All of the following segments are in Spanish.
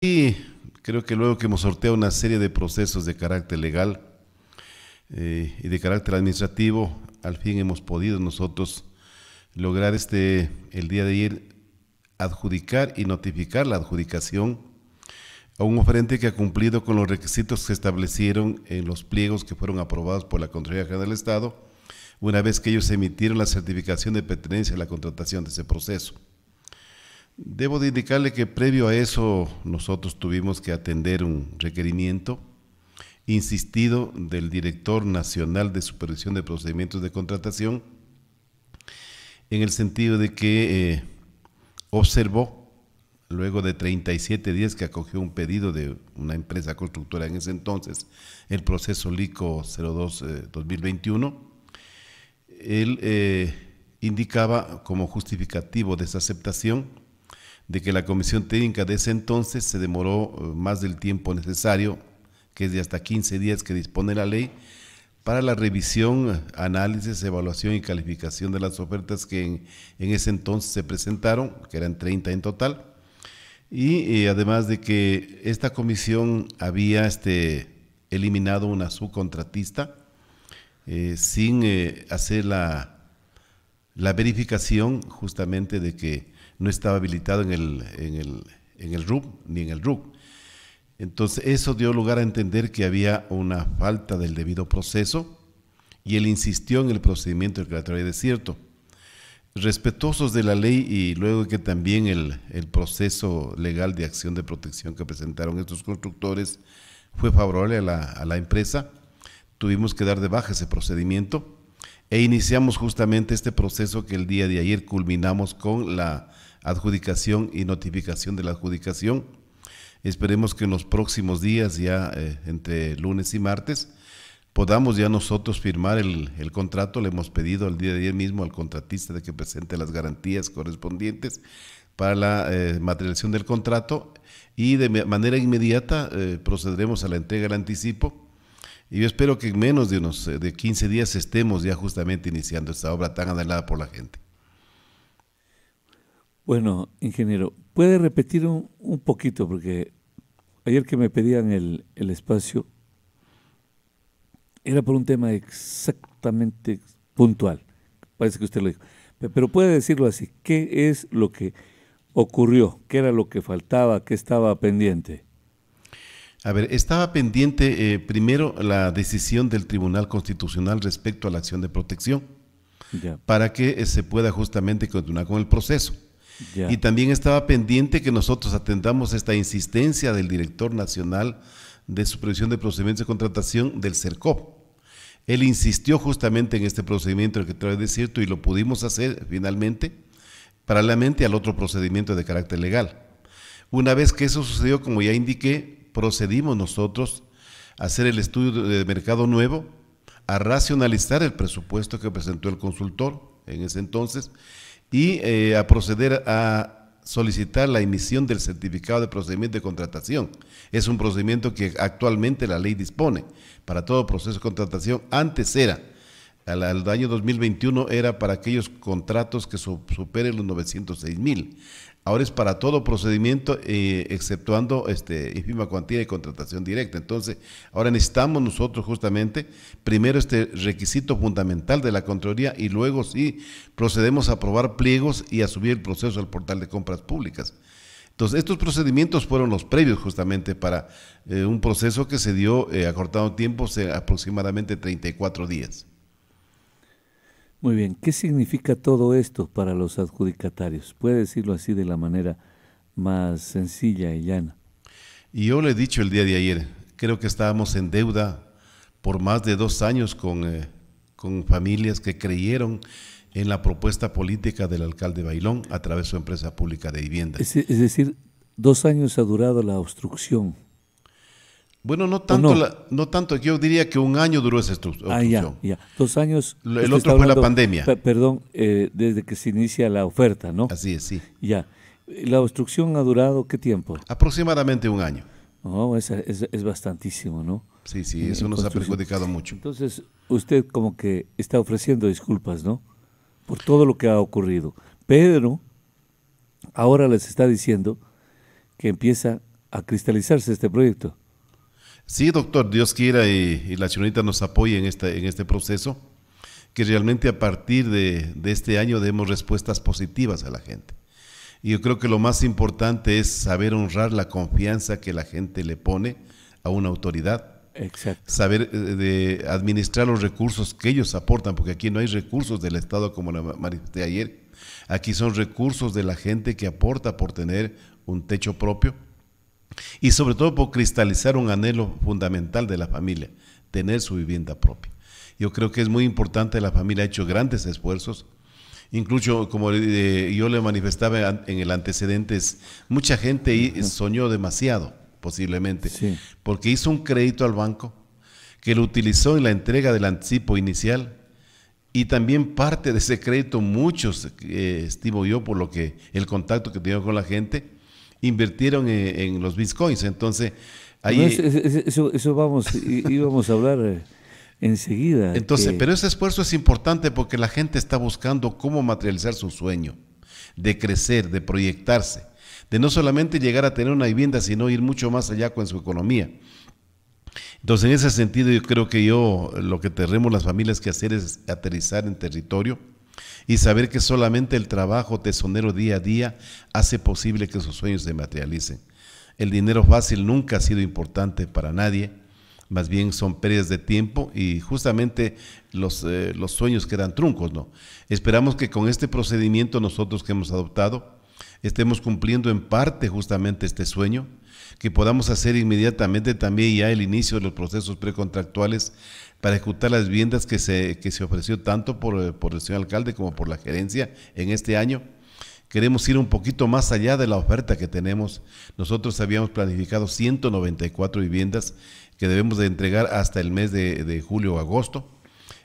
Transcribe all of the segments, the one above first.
Y creo que luego que hemos sorteado una serie de procesos de carácter legal eh, y de carácter administrativo, al fin hemos podido nosotros lograr este el día de ayer adjudicar y notificar la adjudicación a un oferente que ha cumplido con los requisitos que establecieron en los pliegos que fueron aprobados por la Contraloría General del Estado, una vez que ellos emitieron la certificación de pertenencia a la contratación de ese proceso. Debo de indicarle que previo a eso nosotros tuvimos que atender un requerimiento insistido del director nacional de supervisión de procedimientos de contratación en el sentido de que eh, observó luego de 37 días que acogió un pedido de una empresa constructora en ese entonces, el proceso LICO 02-2021, eh, él eh, indicaba como justificativo de esa aceptación de que la comisión técnica de ese entonces se demoró eh, más del tiempo necesario, que es de hasta 15 días que dispone la ley, para la revisión, análisis, evaluación y calificación de las ofertas que en, ese entonces se presentaron, que eran 30 en total, y eh, además de que esta comisión había este, eliminado una subcontratista eh, sin hacer la, la, verificación justamente de que no estaba habilitado en el, en el, en el RUB ni en el RUC. Entonces eso dio lugar a entender que había una falta del debido proceso y él insistió en el procedimiento declaratorio de desierto respetuosos de la ley y luego que también el, proceso legal de acción de protección que presentaron estos constructores fue favorable a la, a la, empresa, tuvimos que dar de baja ese procedimiento e iniciamos justamente este proceso que el día de ayer culminamos con la adjudicación y notificación de la adjudicación. Esperemos que en los próximos días, ya eh, entre lunes y martes, podamos ya nosotros firmar el, contrato. Le hemos pedido al día de ayer mismo al contratista de que presente las garantías correspondientes para la eh, materialización del contrato y de manera inmediata eh, procederemos a la entrega del anticipo. Y yo espero que en menos de unos de 15 días estemos ya justamente iniciando esta obra tan anhelada por la gente. Bueno, ingeniero, ¿puede repetir un, poquito? Porque ayer que me pedían el, el espacio, era por un tema exactamente puntual. Parece que usted lo dijo. Pero puede decirlo así. ¿Qué es lo que ocurrió? ¿Qué era lo que faltaba? ¿Qué estaba pendiente? A ver, estaba pendiente eh, primero la decisión del Tribunal Constitucional respecto a la acción de protección, para que eh, se pueda justamente continuar con el proceso. Y también estaba pendiente que nosotros atendamos esta insistencia del director nacional de supervisión de procedimientos de contratación del CERCOP. Él insistió justamente en este procedimiento el que trae de cierto y lo pudimos hacer finalmente, paralelamente al otro procedimiento de carácter legal. Una vez que eso sucedió, como ya indiqué, procedimos nosotros a hacer el estudio de mercado nuevo, a racionalizar el presupuesto que presentó el consultor en ese entonces y eh, a proceder a solicitar la emisión del certificado de procedimiento de contratación. Es un procedimiento que actualmente la ley dispone para todo proceso de contratación. Antes era, al, año 2021 era para aquellos contratos que superen los 906 mil. Ahora es para todo procedimiento, eh, exceptuando este, ínfima cuantía de contratación directa. Entonces, ahora necesitamos nosotros justamente, primero este requisito fundamental de la Contraloría y luego sí procedemos a aprobar pliegos y a subir el proceso al portal de compras públicas. Entonces, estos procedimientos fueron los previos justamente para eh, un proceso que se dio eh, acortado tiempo, aproximadamente 34 días. Muy bien, ¿qué significa todo esto para los adjudicatarios? Puede decirlo así de la manera más sencilla y llana. Y yo le he dicho el día de ayer, creo que estábamos en deuda por más de dos años con, eh, con familias que creyeron en la propuesta política del alcalde Bailón a través de su empresa pública de vivienda. Es, es decir, dos años ha durado la obstrucción bueno, no tanto, no? tanto, yo diría que un año duró esa obstrucción. Ah, ya, ya. Dos años. El otro fue la pandemia. perdón, eh, desde que se inicia la oferta, ¿no? Así es, sí. Ya. ¿La obstrucción ha durado qué tiempo? Aproximadamente un año. No, es, es, bastantísimo, ¿no? Sí, sí, eso nos ha perjudicado mucho. Entonces, usted como que está ofreciendo disculpas, ¿no? Por todo lo que ha ocurrido. Pedro ahora les está diciendo que empieza a cristalizarse este proyecto. Sí, doctor, Dios quiera y, la señorita nos apoye en este, en este proceso, que realmente a partir de, de, este año demos respuestas positivas a la gente. Y yo creo que lo más importante es saber honrar la confianza que la gente le pone a una autoridad. Exacto. Saber eh, de administrar los recursos que ellos aportan, porque aquí no hay recursos del Estado como lo manifesté ayer. Aquí son recursos de la gente que aporta por tener un techo propio, y sobre todo por cristalizar un anhelo fundamental de la familia, tener su vivienda propia. Yo creo que es muy importante, la familia ha hecho grandes esfuerzos, incluso como eh, yo le manifestaba en el antecedente, mucha gente soñó demasiado, posiblemente, porque hizo un crédito al banco que lo utilizó en la entrega del anticipo inicial y también parte de ese crédito, muchos, eh, estimo yo, por lo que el contacto que tengo con la gente, invirtieron en, los bitcoins. Entonces, ahí... eso, eso, vamos, íbamos a hablar eh, enseguida. Entonces, pero ese esfuerzo es importante porque la gente está buscando cómo materializar su sueño, de crecer, de proyectarse, de no solamente llegar a tener una vivienda, sino ir mucho más allá con su economía. Entonces, en ese sentido, yo creo que yo, lo que tenemos las familias que hacer es aterrizar en territorio, y saber que solamente el trabajo tesonero día a día hace posible que sus sueños se materialicen. El dinero fácil nunca ha sido importante para nadie, más bien son pérdidas de tiempo y justamente los, eh, los sueños quedan truncos, ¿no? Esperamos que con este procedimiento nosotros que hemos adoptado estemos cumpliendo en parte justamente este sueño, que podamos hacer inmediatamente también ya el inicio de los procesos precontractuales para ejecutar las viviendas que se, que se ofreció tanto por, por el señor alcalde como por la gerencia en este año. Queremos ir un poquito más allá de la oferta que tenemos. Nosotros habíamos planificado 194 viviendas que debemos de entregar hasta el mes de, de julio o agosto.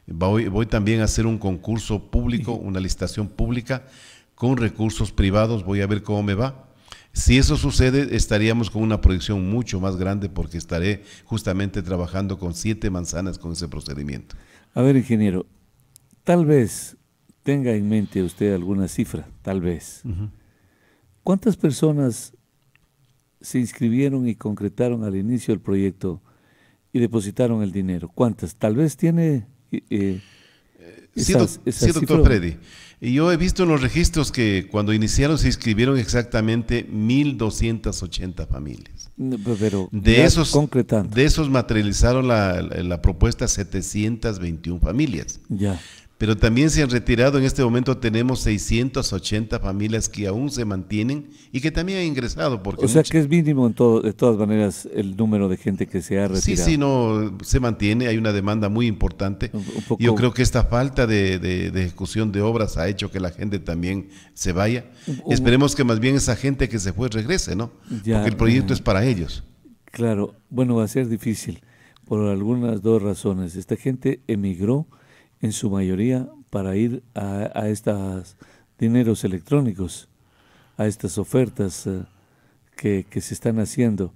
Voy, voy, también a hacer un concurso público, una licitación pública con recursos privados. Voy a ver cómo me va. Si eso sucede, estaríamos con una proyección mucho más grande porque estaré justamente trabajando con siete manzanas con ese procedimiento. A ver, ingeniero, tal vez tenga en mente usted alguna cifra, tal vez. ¿Cuántas personas se inscribieron y concretaron al inicio del proyecto y depositaron el dinero? ¿Cuántas? Tal vez tiene... Eh, eh sí, doctor Freddy. Y yo he visto en los registros que cuando iniciaron se inscribieron exactamente 1.280 familias. Pero de esos, de esos materializaron la, la, propuesta 721 familias. Ya. Pero también se han retirado, en este momento tenemos 680 familias que aún se mantienen y que también han ingresado. Porque o sea que es mínimo en todo, de todas maneras el número de gente que se ha retirado. Sí, sí, no, se mantiene, hay una demanda muy importante. Yo creo que esta falta de, ejecución de obras ha hecho que la gente también se vaya. Esperemos que más bien esa gente que se fue regrese, ¿no? porque el proyecto es para ellos. Claro, bueno, va a ser difícil por algunas dos razones. Esta gente emigró en su mayoría para ir a, estos dineros electrónicos, a estas ofertas eh, que, se están haciendo.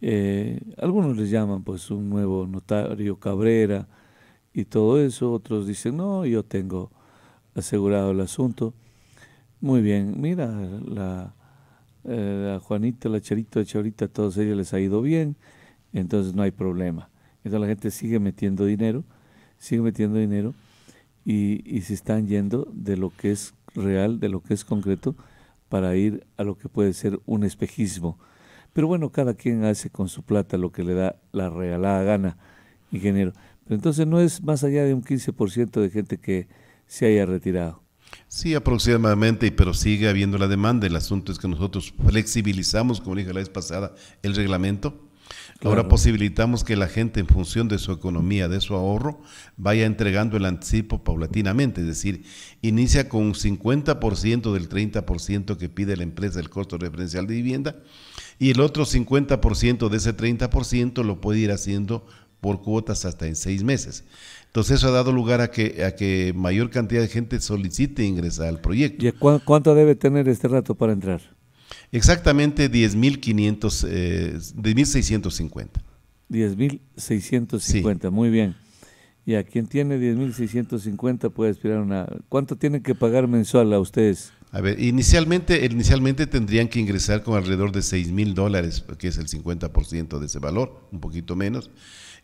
Eh, algunos les llaman pues un nuevo notario Cabrera y todo eso, otros dicen, no, yo tengo asegurado el asunto. Muy bien, mira, la, eh, Juanita, la Charito, la Charita, a todos ellos les ha ido bien, entonces no hay problema. Entonces la gente sigue metiendo dinero siguen metiendo dinero y, se están yendo de lo que es real, de lo que es concreto, para ir a lo que puede ser un espejismo. Pero bueno, cada quien hace con su plata lo que le da la regalada gana, ingeniero. Pero entonces no es más allá de un 15% de gente que se haya retirado. Sí, aproximadamente, pero sigue habiendo la demanda. El asunto es que nosotros flexibilizamos, como dije la vez pasada, el reglamento Ahora posibilitamos que la gente en función de su economía, de su ahorro, vaya entregando el anticipo paulatinamente, es decir, inicia con un 50% del 30% que pide la empresa el costo referencial de vivienda y el otro 50% de ese 30% lo puede ir haciendo por cuotas hasta en seis meses. Entonces eso ha dado lugar a que, a que mayor cantidad de gente solicite ingresar al proyecto. ¿Y cuánto debe tener este rato para entrar? Exactamente 10.500, eh, 10.650. 10.650, muy bien. Y a quien tiene 10.650 puede aspirar una... ¿Cuánto tienen que pagar mensual a ustedes? A ver, inicialmente, inicialmente tendrían que ingresar con alrededor de 6 mil dólares, que es el 50% de ese valor, un poquito menos.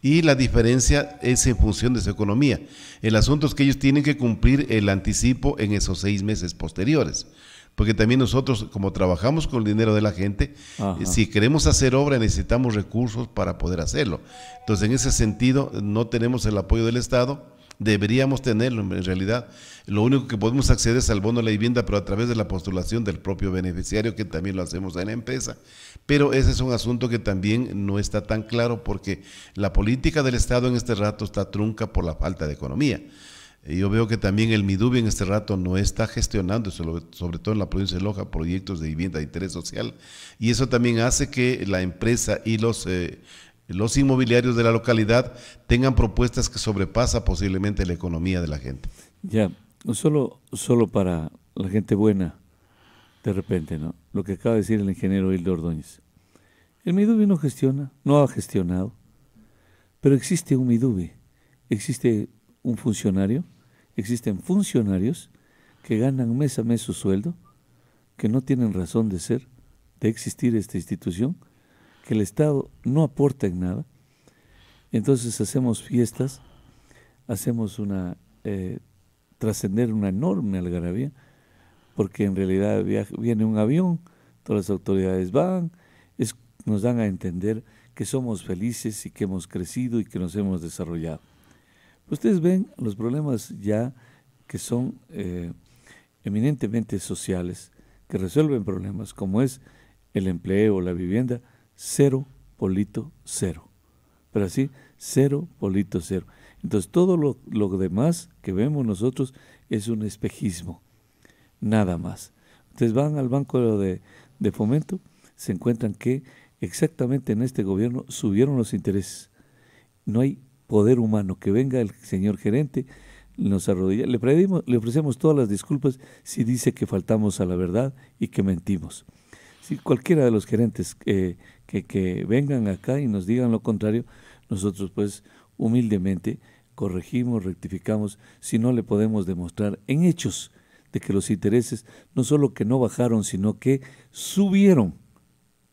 Y la diferencia es en función de su economía. El asunto es que ellos tienen que cumplir el anticipo en esos seis meses posteriores porque también nosotros, como trabajamos con el dinero de la gente, si queremos hacer obra necesitamos recursos para poder hacerlo. Entonces, en ese sentido, no tenemos el apoyo del Estado, deberíamos tenerlo en realidad. Lo único que podemos acceder es al bono de la vivienda, pero a través de la postulación del propio beneficiario, que también lo hacemos en la empresa. Pero ese es un asunto que también no está tan claro porque la política del Estado en este rato está trunca por la falta de economía. Yo veo que también el MIDUBI en este rato no está gestionando, sobre todo en la provincia de Loja, proyectos de vivienda de interés social. Y eso también hace que la empresa y los, eh, los inmobiliarios de la localidad tengan propuestas que sobrepasan posiblemente la economía de la gente. Ya, solo, solo para la gente buena, de repente, ¿no? Lo que acaba de decir el ingeniero Hildo Ordóñez. El MIDUBI no gestiona, no ha gestionado, pero existe un MIDUBI, existe un funcionario existen funcionarios que ganan mes a mes su sueldo, que no tienen razón de ser, de existir esta institución, que el Estado no aporta en nada. Entonces hacemos fiestas, hacemos una, eh, trascender una enorme algarabía, porque en realidad viene un avión, todas las autoridades van, nos dan a entender que somos felices y que hemos crecido y que nos hemos desarrollado. Ustedes ven los problemas ya que son eh, eminentemente sociales, que resuelven problemas como es el empleo, la vivienda, cero polito cero. Pero así, cero polito cero. Entonces todo lo, demás que vemos nosotros es un espejismo, nada más. Ustedes van al banco de, de fomento, se encuentran que exactamente en este gobierno subieron los intereses. No hay poder humano, que venga el señor gerente, nos arrodilla, le, pedimos, le ofrecemos todas las disculpas si dice que faltamos a la verdad y que mentimos. Si cualquiera de los gerentes que, que vengan acá y nos digan lo contrario, nosotros pues humildemente corregimos, rectificamos, si no le podemos demostrar en hechos de que los intereses no solo que no bajaron, sino que subieron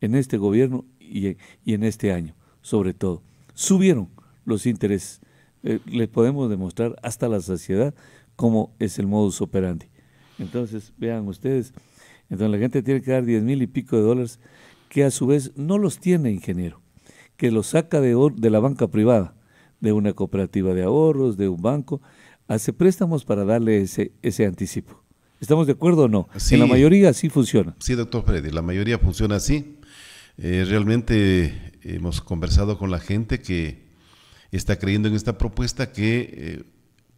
en este gobierno y, y en este año, sobre todo, subieron los intereses. Eh, le podemos demostrar hasta la saciedad cómo es el modus operandi. Entonces, vean ustedes, entonces la gente tiene que dar diez mil y pico de dólares que a su vez no los tiene ingeniero, que los saca de, de la banca privada, de una cooperativa de ahorros, de un banco, hace préstamos para darle ese, ese anticipo. ¿Estamos de acuerdo o no? en la mayoría sí funciona. Sí, doctor Freddy, la mayoría funciona así. Eh, realmente hemos conversado con la gente que está creyendo en esta propuesta que eh,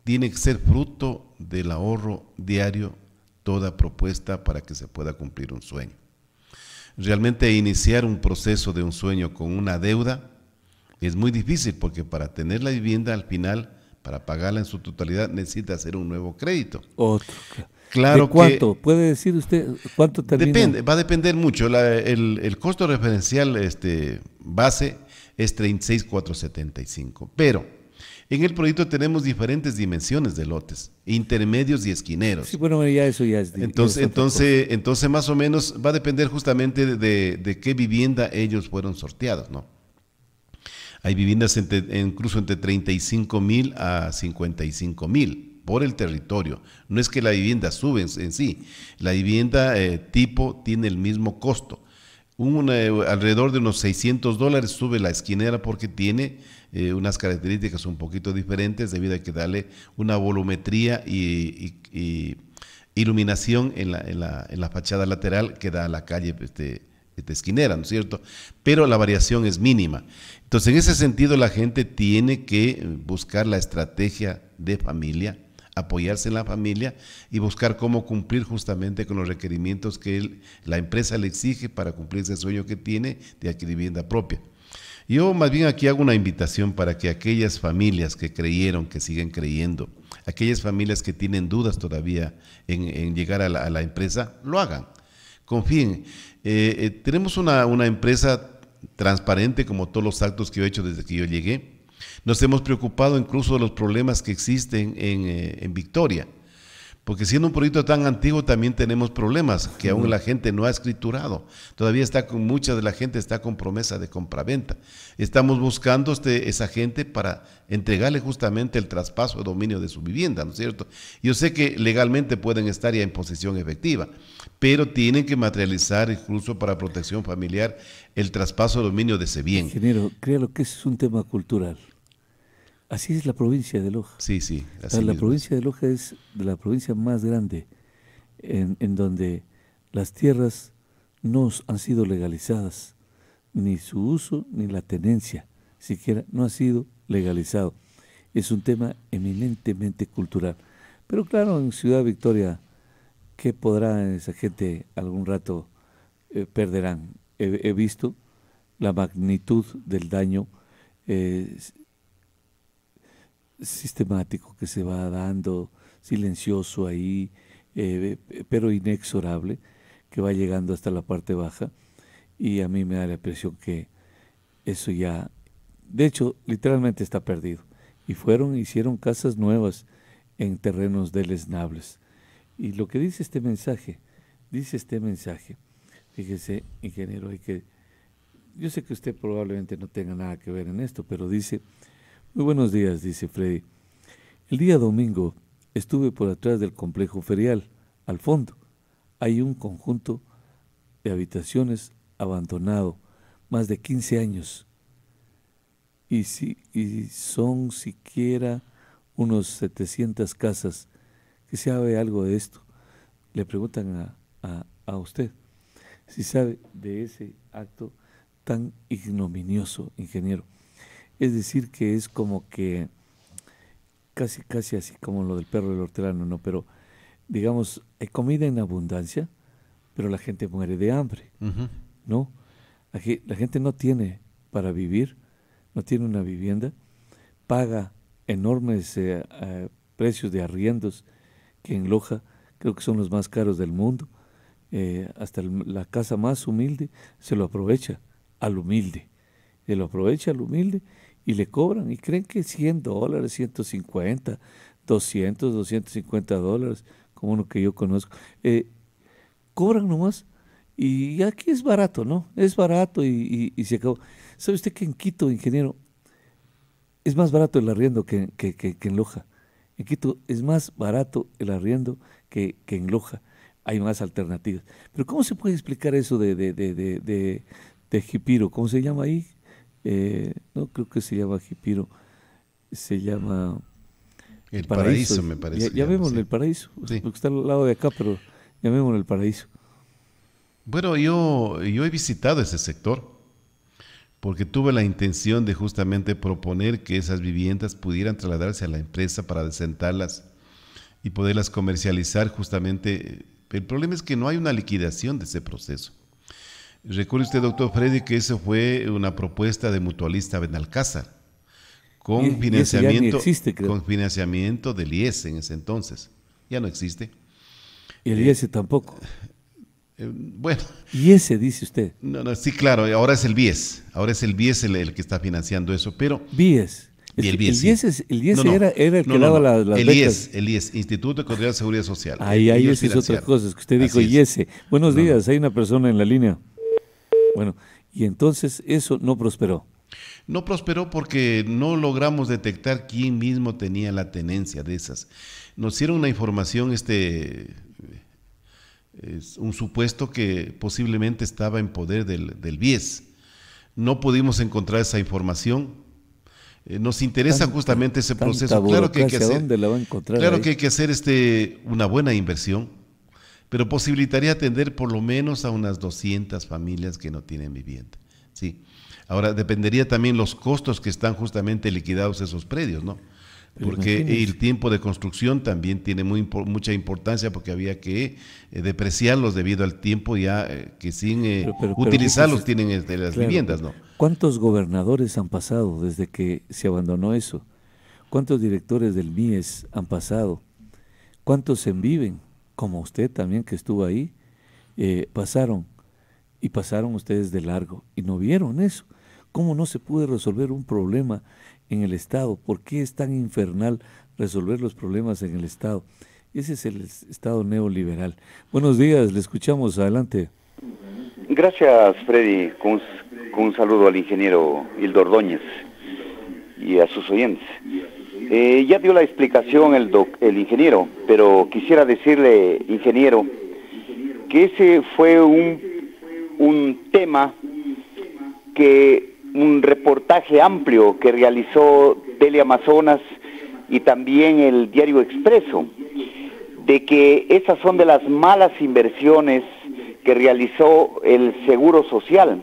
tiene que ser fruto del ahorro diario toda propuesta para que se pueda cumplir un sueño. Realmente iniciar un proceso de un sueño con una deuda es muy difícil porque para tener la vivienda al final, para pagarla en su totalidad, necesita hacer un nuevo crédito. Otro. Claro cuánto? ¿Puede decir usted cuánto termina? Depende, va a depender mucho. el, el, costo referencial este, base es 36,475. Pero en el proyecto tenemos diferentes dimensiones de lotes, intermedios y esquineros. Sí, bueno, ya eso ya es. Entonces, entonces, entonces más o menos va a depender justamente de, qué vivienda ellos fueron sorteados, ¿no? Hay viviendas incluso entre 35 mil a 55 mil por el territorio. No es que la vivienda sube en, sí, la vivienda eh, tipo tiene el mismo costo alrededor de unos 600 dólares sube la esquinera porque tiene eh, unas características un poquito diferentes debido a que darle una volumetría y, iluminación en la, en, la, en la, fachada lateral que da a la calle este, esquinera, ¿no es cierto? Pero la variación es mínima. Entonces, en ese sentido, la gente tiene que buscar la estrategia de familia apoyarse en la familia y buscar cómo cumplir justamente con los requerimientos que la empresa le exige para cumplir ese sueño que tiene de adquirir vivienda propia. Yo más bien aquí hago una invitación para que aquellas familias que creyeron, que siguen creyendo, aquellas familias que tienen dudas todavía en, llegar a la, empresa, lo hagan. Confíen. Eh, eh, tenemos una, empresa transparente como todos los actos que he hecho desde que yo llegué nos hemos preocupado incluso de los problemas que existen en, eh, Victoria. Porque siendo un proyecto tan antiguo también tenemos problemas, que aún la gente no ha escriturado. Todavía está con, mucha de la gente está con promesa de compraventa. Estamos buscando este, esa gente para entregarle justamente el traspaso de dominio de su vivienda, ¿no es cierto? Yo sé que legalmente pueden estar ya en posesión efectiva, pero tienen que materializar incluso para protección familiar el traspaso de dominio de ese bien. Ingeniero, créalo que es un tema cultural. Así es la provincia de Loja. Sí, sí. la provincia de Loja es la provincia más grande en, en, donde las tierras no han sido legalizadas, ni su uso ni la tenencia, siquiera no ha sido legalizado. Es un tema eminentemente cultural. Pero claro, en Ciudad Victoria, ¿qué podrá esa gente algún rato eh, perderán? He, visto la magnitud del daño. Eh, sistemático que se va dando, silencioso ahí, eh, pero inexorable, que va llegando hasta la parte baja. Y a mí me da la impresión que eso ya, de hecho, literalmente está perdido. Y fueron, hicieron casas nuevas en terrenos deleznables. Y lo que dice este mensaje, dice este mensaje, fíjese, ingeniero, hay que, yo sé que usted probablemente no tenga nada que ver en esto, pero dice, muy buenos días, dice Freddy. El día domingo estuve por atrás del complejo ferial. Al fondo hay un conjunto de habitaciones abandonado, más de 15 años. Y, si, y son siquiera unos 700 casas que sabe algo de esto. Le preguntan a, a usted si sabe de ese acto tan ignominioso, ingeniero. Es decir, que es como que casi, casi así como lo del perro del hortelano, ¿no? Pero, digamos, hay comida en abundancia, pero la gente muere de hambre, ¿no? La, gente no tiene para vivir, no tiene una vivienda, paga enormes eh, eh, precios de arriendos que en Loja creo que son los más caros del mundo. Eh, hasta la casa más humilde se lo aprovecha al humilde. Se lo aprovecha al humilde y le cobran y creen que 100 dólares, 150, 200, 250 dólares, como uno que yo conozco, eh, cobran nomás. Y aquí es barato, ¿no? Es barato y, y, se acabó. ¿Sabe usted que en Quito, ingeniero, es más barato el arriendo que, que, que, en Loja? En Quito es más barato el arriendo que, en Loja. Hay más alternativas. Pero ¿cómo se puede explicar eso de, de, de, de, de Jipiro? ¿Cómo se llama ahí? Eh, no creo que se llama Jipiro, se llama... El paraíso, me parece. Ya, vemos el paraíso, porque está al lado de acá, pero llamémoslo el paraíso. Bueno, yo, yo he visitado ese sector porque tuve la intención de justamente proponer que esas viviendas pudieran trasladarse a la empresa para desentarlas y poderlas comercializar justamente. El problema es que no hay una liquidación de ese proceso. Recuerde usted, doctor Freddy, que eso fue una propuesta de mutualista Benalcázar, con financiamiento, con financiamiento del IES en ese entonces. Ya no existe. Y el IES tampoco. Eh, bueno. IES dice usted. No, no, sí, claro, ahora es el BIES. Ahora es el BIES el, que está financiando eso, pero. BIES. el, el BIES, el IES era, era, el que daba las, las el IES, el IES, Instituto de Seguridad Social. Ahí, ahí es otra cosa, que usted dijo IES. Buenos días, hay una persona en la línea. Bueno, y entonces eso no prosperó. No prosperó porque no logramos detectar quién mismo tenía la tenencia de esas. Nos dieron una información, este, es un supuesto que posiblemente estaba en poder del, del BIES. No pudimos encontrar esa información. Eh, nos interesa justamente ese proceso. Claro que hay que hacer, claro que hay que hacer este, una buena inversión pero posibilitaría atender por lo menos a unas 200 familias que no tienen vivienda. ¿sí? Ahora, dependería también los costos que están justamente liquidados esos predios, ¿no? Porque el tiempo de construcción también tiene muy, mucha importancia porque había que eh, depreciarlos debido al tiempo ya eh, que sin eh, utilizarlos tienen este, las viviendas, ¿no? ¿Cuántos gobernadores han pasado desde que se abandonó eso? ¿Cuántos directores del MIES han pasado? ¿Cuántos se viven? Como usted también que estuvo ahí, eh, pasaron y pasaron ustedes de largo y no vieron eso. ¿Cómo no se puede resolver un problema en el Estado? ¿Por qué es tan infernal resolver los problemas en el Estado? Ese es el Estado neoliberal. Buenos días, le escuchamos, adelante. Gracias, Freddy. Con, un saludo al ingeniero Hildo Ordóñez y a sus oyentes. Eh, ya dio la explicación el, el ingeniero, pero quisiera decirle, ingeniero, que ese fue un, un tema que un reportaje amplio que realizó Teleamazonas y también el Diario Expreso, de que esas son de las malas inversiones que realizó el Seguro Social.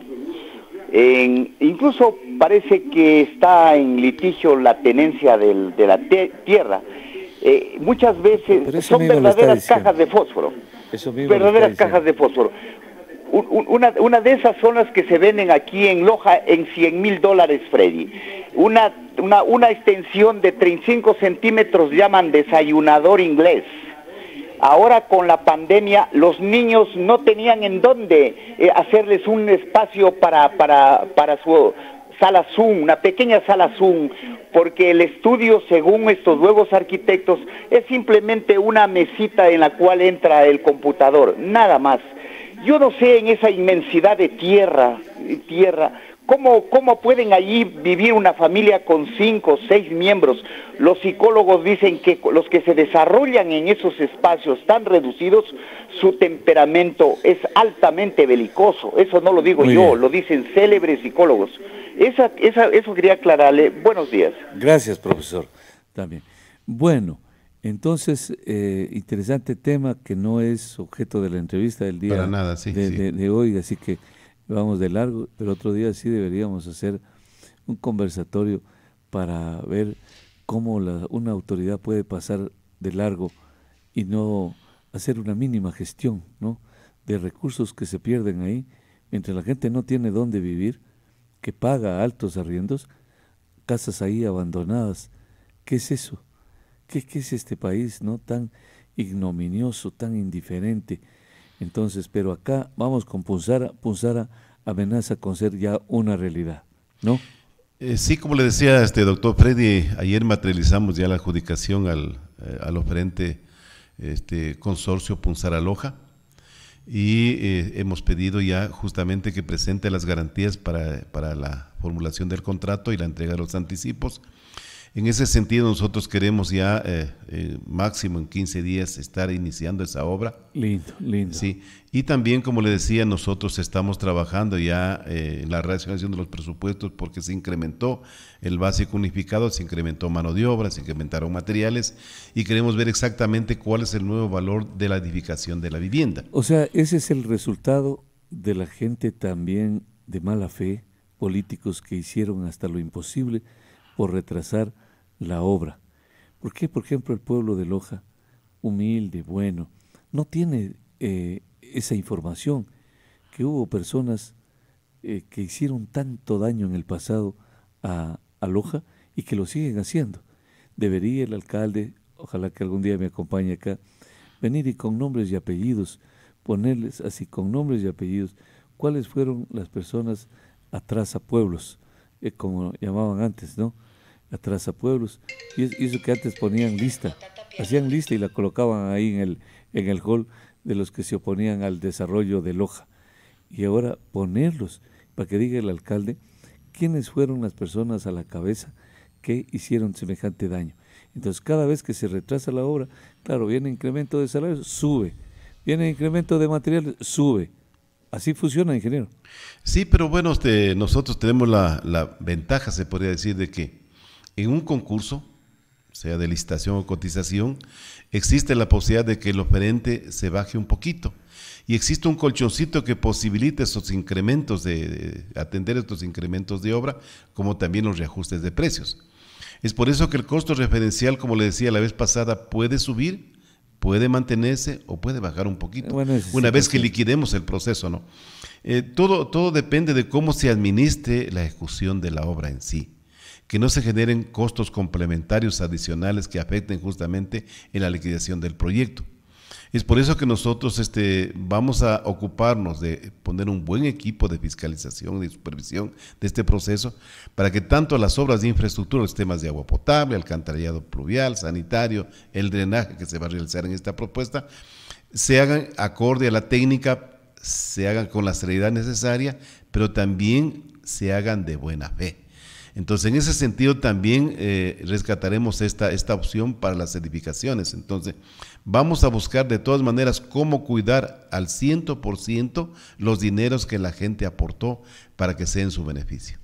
incluso parece que está en litigio la tenencia de la tierra. Eh, muchas veces son verdaderas cajas de fósforo. verdaderas cajas de fósforo. Una, una, de esas son las que se venden aquí en Loja en 100 mil dólares, Freddy. Una, una, una extensión de 35 centímetros llaman desayunador inglés Ahora con la pandemia los niños no tenían en dónde eh, hacerles un espacio para, para, para su sala Zoom, una pequeña sala Zoom, porque el estudio, según estos nuevos arquitectos, es simplemente una mesita en la cual entra el computador, nada más. Yo no sé en esa inmensidad de tierra, tierra, ¿Cómo, ¿Cómo pueden allí vivir una familia con cinco o seis miembros? Los psicólogos dicen que los que se desarrollan en esos espacios tan reducidos, su temperamento es altamente belicoso. Eso no lo digo yo, lo dicen célebres psicólogos. Esa, esa, eso quería aclararle. Buenos días. Gracias, profesor. También. Bueno, entonces, eh, interesante tema que no es objeto de la entrevista del día nada, de hoy, así que vamos de largo, pero otro día sí deberíamos hacer un conversatorio para ver cómo la, una autoridad puede pasar de largo y no hacer una mínima gestión ¿no? de recursos que se pierden ahí, mientras la gente no tiene dónde vivir, que paga altos arriendos, casas ahí abandonadas. ¿Qué es eso? ¿Qué, qué es este país no tan ignominioso, tan indiferente? Entonces, pero acá vamos con Punzara, Punzara amenaza con ser ya una realidad, ¿no? Eh, sí, como le decía este doctor Freddy, ayer materializamos ya la adjudicación al, eh, al oferente este, consorcio Punzara Loja y eh, hemos pedido ya justamente que presente las garantías para, para la formulación del contrato y la entrega de los anticipos en ese sentido, nosotros queremos ya eh, eh, máximo en 15 días estar iniciando esa obra. Lindo, lindo. Sí, y también, como le decía, nosotros estamos trabajando ya eh, en la reaccionación de los presupuestos porque se incrementó el básico unificado, se incrementó mano de obra, se incrementaron materiales y queremos ver exactamente cuál es el nuevo valor de la edificación de la vivienda. O sea, ese es el resultado de la gente también de mala fe, políticos que hicieron hasta lo imposible por retrasar la obra. ¿Por qué, por ejemplo, el pueblo de Loja, humilde, bueno, no tiene eh, esa información? Que hubo personas eh, que hicieron tanto daño en el pasado a, Loja y que lo siguen haciendo. Debería el alcalde, ojalá que algún día me acompañe acá, venir y con nombres y apellidos, ponerles así con nombres y apellidos, cuáles fueron las personas atrás a pueblos, eh, como llamaban antes, ¿no? Atrás a pueblos. Y, eso que antes ponían lista, hacían lista y la colocaban ahí en el, en el hall de los que se oponían al desarrollo de Loja. Y ahora ponerlos para que diga el alcalde quiénes fueron las personas a la cabeza que hicieron semejante daño. Entonces, cada vez que se retrasa la obra, claro, viene incremento de salarios, sube. Viene incremento de materiales, sube. Así funciona, ingeniero. Sí, pero bueno, este, nosotros tenemos la, la ventaja, se podría decir, de que en un concurso, sea de licitación o cotización, existe la posibilidad de que el oferente se baje un poquito. Y existe un colchoncito que posibilite esos incrementos de, atender estos incrementos de obra, como también los reajustes de precios. Es por eso que el costo referencial, como le decía la vez pasada, puede subir, puede mantenerse o puede bajar un poquito. una vez que liquidemos el proceso, ¿no? Eh, todo, todo depende de cómo se administre la ejecución de la obra en sí que no se generen costos complementarios adicionales que afecten justamente en la liquidación del proyecto. Es por eso que nosotros este, vamos a ocuparnos de poner un buen equipo de fiscalización y supervisión de este proceso para que tanto las obras de infraestructura, los temas de agua potable, alcantarillado pluvial, sanitario, el drenaje que se va a realizar en esta propuesta, se hagan acorde a la técnica, se hagan con la seriedad necesaria, pero también se hagan de buena fe. Entonces, en ese sentido también eh, rescataremos esta, esta opción para las edificaciones. Entonces, vamos a buscar de todas maneras cómo cuidar al 100% los dineros que la gente aportó para que sean su beneficio.